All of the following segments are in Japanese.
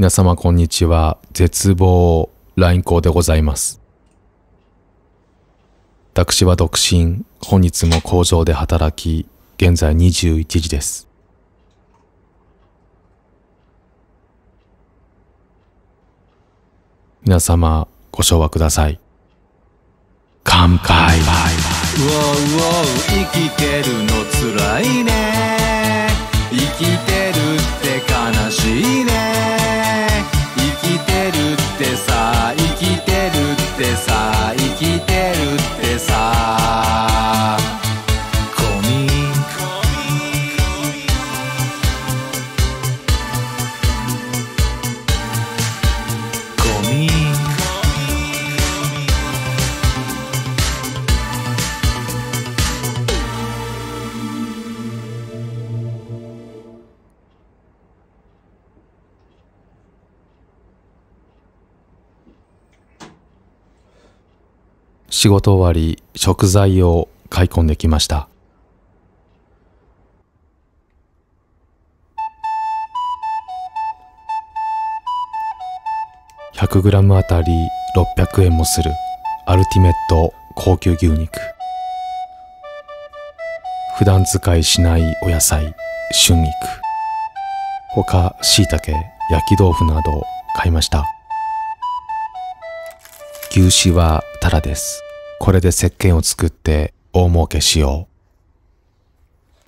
皆様こんにちは。絶望 LINE 校でございます。私は独身、本日も工場で働き、現在21時です。皆様、ご唱和ください。乾杯。うおうおう生きてるのつらいね生きてるって悲しいねてる仕事終わり、食材を買い込んできました。100g あたり600円もするアルティメット高級牛肉。普段使いしないお野菜、春菊。他、椎茸、焼き豆腐など買いました。牛脂はタラです。これで石鹸を作って大儲けしよ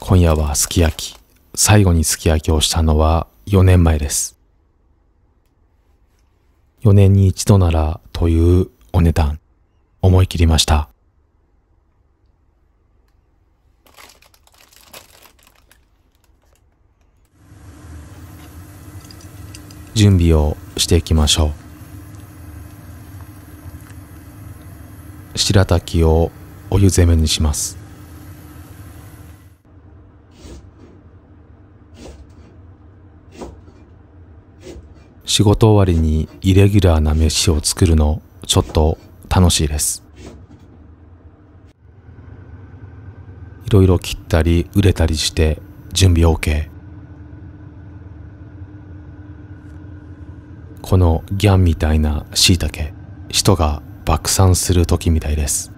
う。今夜はすき焼き。最後にすき焼きをしたのは4年前です。4年に一度ならというお値段、思い切りました。準備をしていきましょう。白滝をお湯攻めにします。仕事終わりにイレギュラーな飯を作るのちょっと楽しいです。いろいろ切ったり売れたりして準備 OK このギャンみたいな椎茸人が爆散する時みたいです。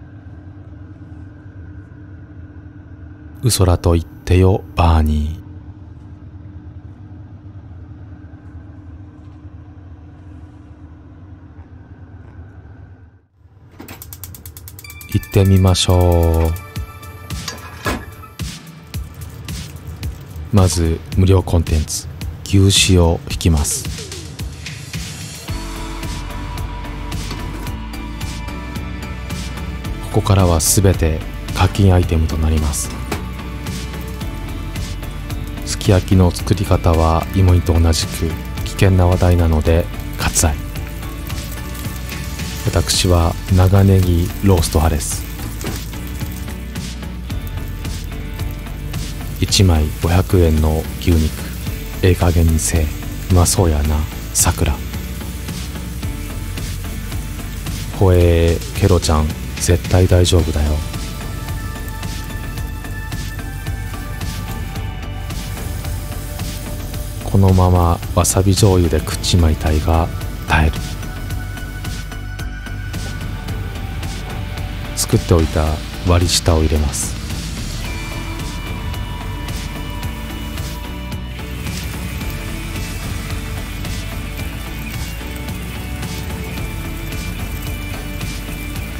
嘘らと言ってよバーニー。行ってみましょう。まず無料コンテンツ牛脂を引きます。ここからはすべて課金アイテムとなります。すき焼きの作り方は芋煮と同じく危険な話題なので割愛私は長ネギロースト派です。1枚500円の牛肉。ええ加減にせえ。うまそうやな。さくら。ほえケロちゃん。絶対大丈夫だよ。このままわさび醤油で食っちまいたいが耐える。作っておいた割り下を入れます。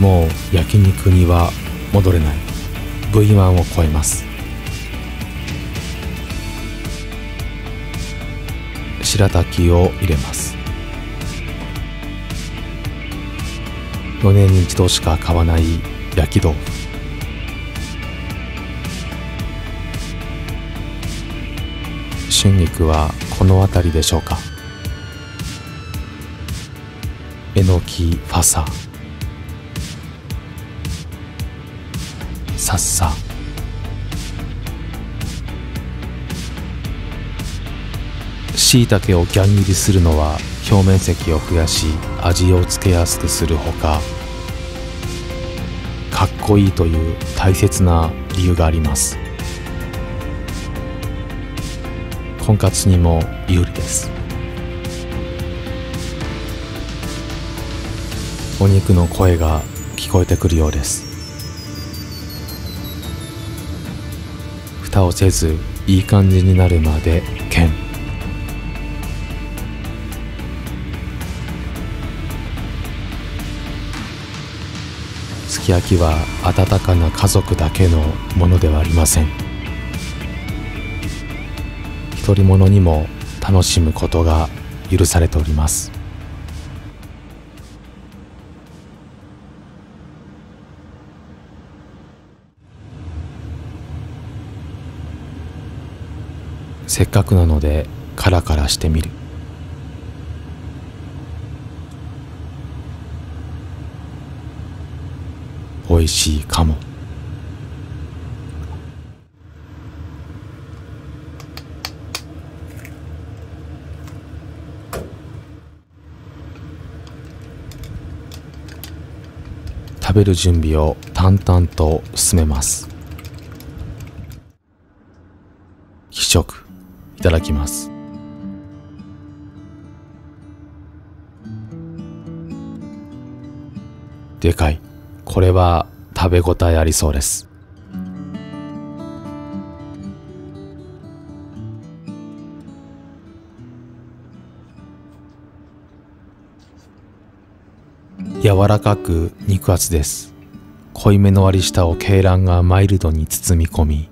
もう焼肉には戻れない。V1 を超えます。白滝を入れます。4年に一度しか買わない焼き豆腐。春菊はこの辺りでしょうか。えのきファサ。しいたけをギャン切りするのは表面積を増やし味をつけやすくするほかかっこいいという大切な理由があります。婚活にも有利です。お肉の声が聞こえてくるようです。蓋をせずいい感じになるまで剣。き焼きは温かな家族だけのものではありません。独り者にも楽しむことが許されております。せっかくなのでカラカラしてみる。美味しいかも。食べる準備を淡々と進めます。試食いただきます。でかい。これは食べ応えありそうです。柔らかく肉厚です。濃いめの割り下を鶏卵がマイルドに包み込み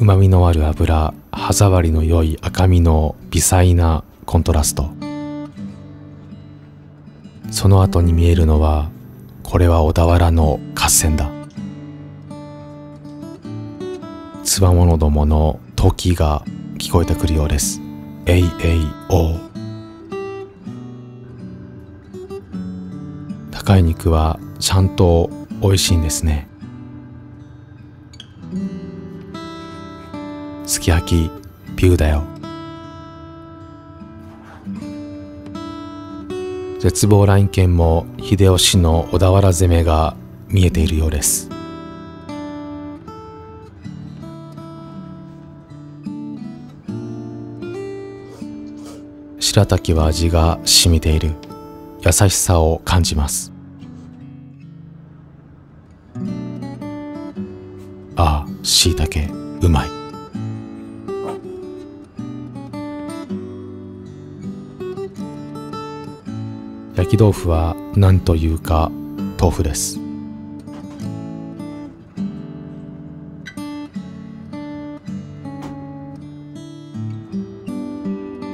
うまみのある油歯触りの良い赤身の微細なコントラスト。その後に見えるのはこれは小田原の合戦だ。つわものどもの時が聞こえてくるようです。えいえいお高い肉はちゃんと美味しいんですね。すき焼きビューだよ。絶望ライン圏も秀吉の小田原攻めが見えているようです。白滝は味が染みている。優しさを感じます。ああしいたけうまい。き豆腐は何というか豆腐です。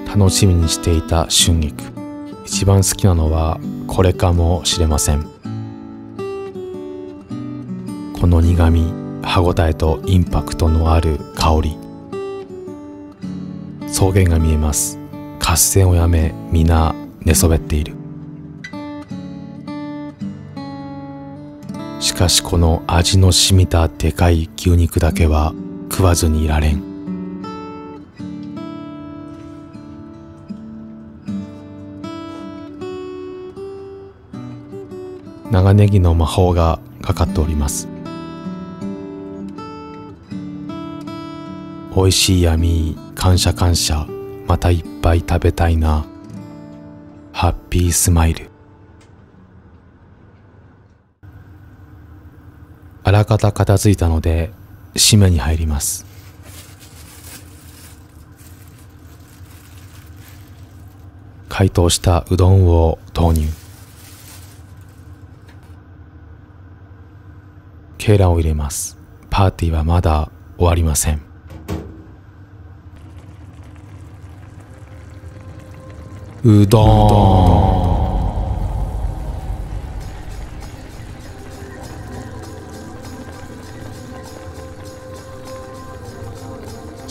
楽しみにしていた春菊。一番好きなのはこれかもしれません。この苦み歯ごたえとインパクトのある香り。草原が見えます。合戦をやめ皆寝そべっている。しかしこの味の染みたでかい牛肉だけは食わずにいられん。長ネギの魔法がかかっております。美味しい闇感謝感謝。またいっぱい食べたいな。ハッピースマイル。あらかた片付いたので締めに入ります。解凍したうどんを投入。ケーラを入れます。パーティーはまだ終わりません。うどん。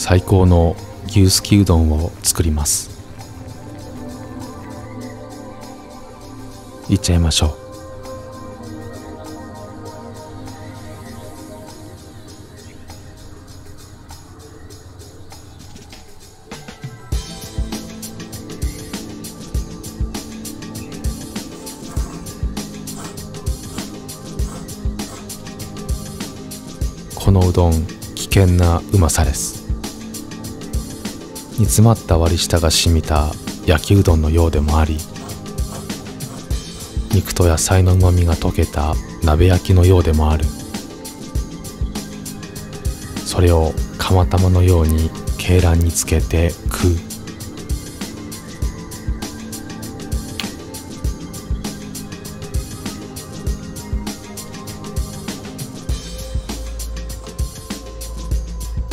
最高の牛すきうどんを作ります。いっちゃいましょう。このうどん危険なうまさです。煮詰まった割り下が染みた焼きうどんのようでもあり肉と野菜の旨みが溶けた鍋焼きのようでもある。それを釜玉のように鶏卵につけて食う。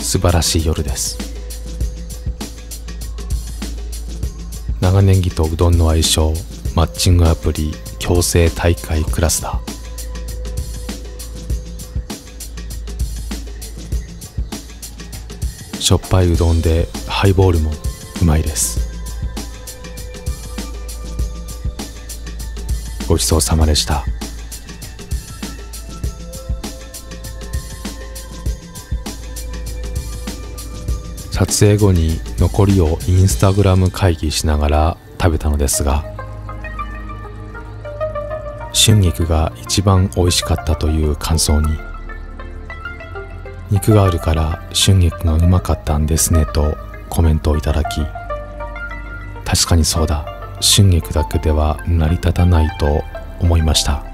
素晴らしい夜です。長ネギとうどんの相性マッチングアプリ強制大会クラスだ。しょっぱいうどんでハイボールもうまいです。ごちそうさまでした。撮影後に残りをインスタグラム会議しながら食べたのですが春菊が一番美味しかったという感想に肉があるから春菊がうまかったんですねとコメントをいただき確かにそうだ春菊だけでは成り立たないと思いました。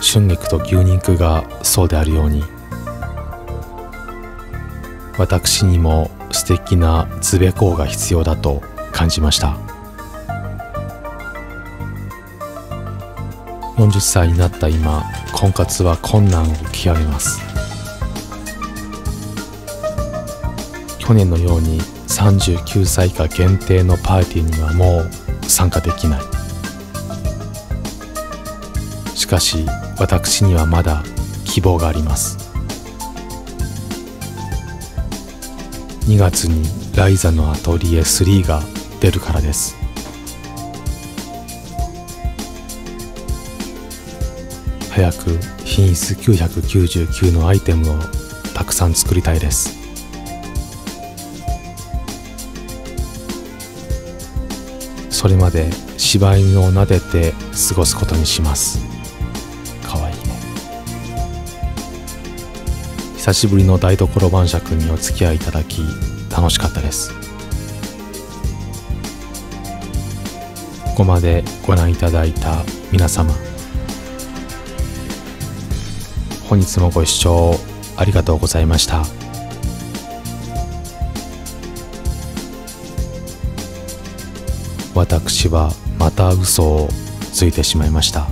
春菊と牛肉がそうであるように私にも素敵なズベコウが必要だと感じました。40歳になった今婚活は困難を極めます。去年のように39歳以下限定のパーティーにはもう参加できない。しかし私にはまだ希望があります。2月にライザのアトリエ3が出るからです。早く品質999のアイテムをたくさん作りたいです。それまで柴犬を撫でて過ごすことにします。久しぶりの台所晩酌にお付き合いいただき楽しかったです。ここまでご覧いただいた皆様本日もご視聴ありがとうございました。私はまた嘘をついてしまいました。